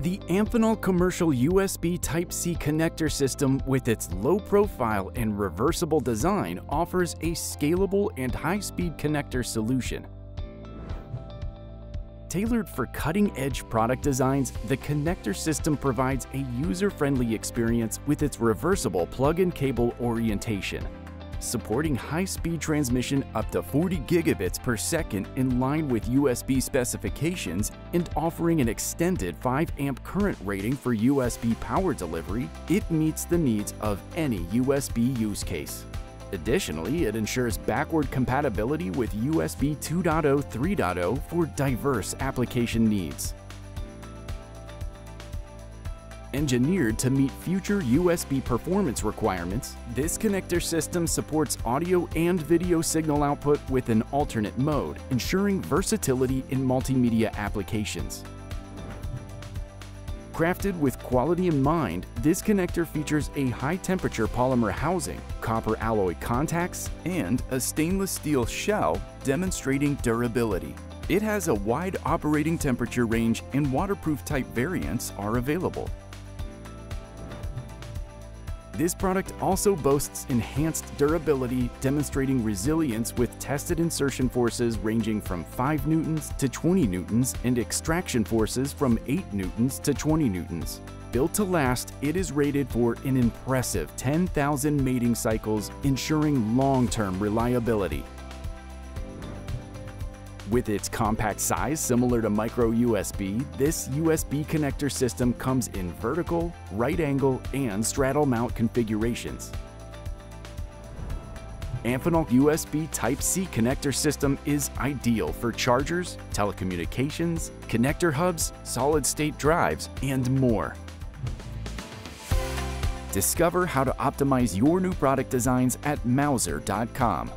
The Amphenol commercial USB Type-C connector system with its low profile and reversible design offers a scalable and high-speed connector solution. Tailored for cutting-edge product designs, the connector system provides a user-friendly experience with its reversible plug-in cable orientation supporting high-speed transmission up to 40 gigabits per second in line with USB specifications and offering an extended 5 amp current rating for USB power delivery, it meets the needs of any USB use case. Additionally, it ensures backward compatibility with USB 2.0 3.0 for diverse application needs engineered to meet future USB performance requirements, this connector system supports audio and video signal output with an alternate mode, ensuring versatility in multimedia applications. Crafted with quality in mind, this connector features a high-temperature polymer housing, copper alloy contacts, and a stainless steel shell demonstrating durability. It has a wide operating temperature range and waterproof type variants are available. This product also boasts enhanced durability, demonstrating resilience with tested insertion forces ranging from 5 newtons to 20 newtons and extraction forces from 8 newtons to 20 newtons. Built to last, it is rated for an impressive 10,000 mating cycles, ensuring long-term reliability. With its compact size similar to micro USB, this USB connector system comes in vertical, right angle, and straddle mount configurations. Amphenol USB Type-C connector system is ideal for chargers, telecommunications, connector hubs, solid-state drives, and more. Discover how to optimize your new product designs at Mouser.com.